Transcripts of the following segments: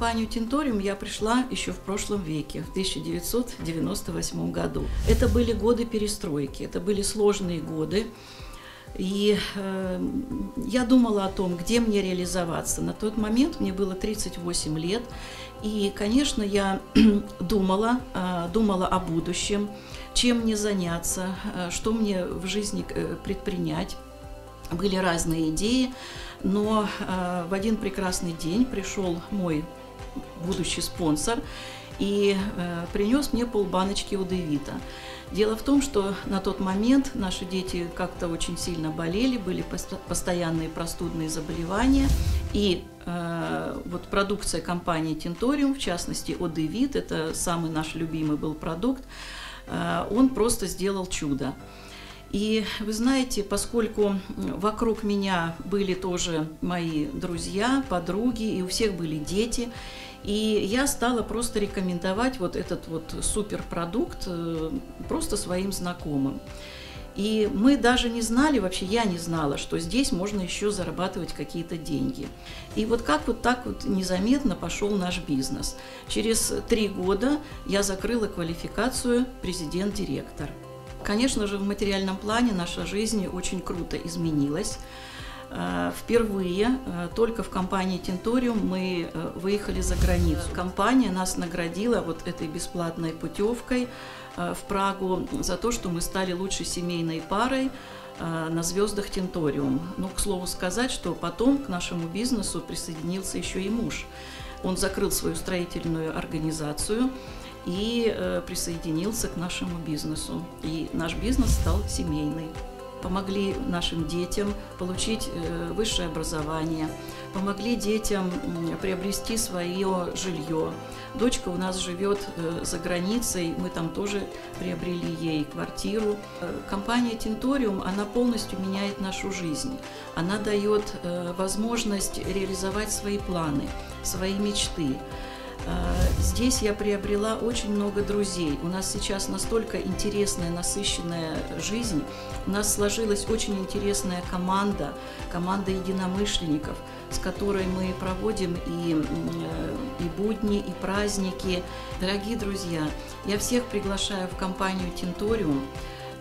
компанию Тинториум я пришла еще в прошлом веке, в 1998 году. Это были годы перестройки, это были сложные годы. И э, я думала о том, где мне реализоваться. На тот момент мне было 38 лет. И, конечно, я думала, э, думала о будущем, чем мне заняться, э, что мне в жизни э, предпринять. Были разные идеи, но э, в один прекрасный день пришел мой будущий спонсор и э, принес мне полбаночки удевита. Дело в том, что на тот момент наши дети как-то очень сильно болели, были постоянные простудные заболевания, и э, вот продукция компании Тинториум, в частности Одевит, это самый наш любимый был продукт, э, он просто сделал чудо. И вы знаете, поскольку вокруг меня были тоже мои друзья, подруги, и у всех были дети, и я стала просто рекомендовать вот этот вот суперпродукт э, просто своим знакомым. И мы даже не знали, вообще я не знала, что здесь можно еще зарабатывать какие-то деньги. И вот как вот так вот незаметно пошел наш бизнес. Через три года я закрыла квалификацию президент-директор. Конечно же, в материальном плане наша жизнь очень круто изменилась. Э, впервые э, только в компании Тинториум мы э, выехали за границу. Компания нас наградила вот этой бесплатной путевкой в Прагу за то, что мы стали лучшей семейной парой на звездах Тинториум. Ну, к слову сказать, что потом к нашему бизнесу присоединился еще и муж. Он закрыл свою строительную организацию, и э, присоединился к нашему бизнесу. И наш бизнес стал семейный. Помогли нашим детям получить э, высшее образование, помогли детям приобрести свое жилье. Дочка у нас живет э, за границей, мы там тоже приобрели ей квартиру. Э, компания Тинториум, она полностью меняет нашу жизнь. Она дает возможность реализовать свои планы, свои мечты. А, здесь я приобрела очень много друзей. У нас сейчас настолько интересная, насыщенная жизнь. У нас сложилась очень интересная команда, команда единомышленников, с которой мы проводим и, э, и будни, и праздники. Дорогие друзья, я всех приглашаю в компанию «Тинториум».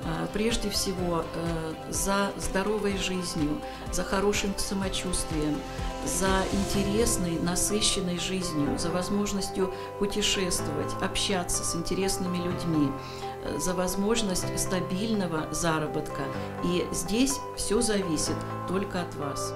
Э, прежде всего э, за здоровой жизнью, за хорошим самочувствием, за интересной, насыщенной жизнью, за возможностью путешествовать, общаться с интересными людьми, э, за возможность стабильного заработка. И здесь все зависит только от вас.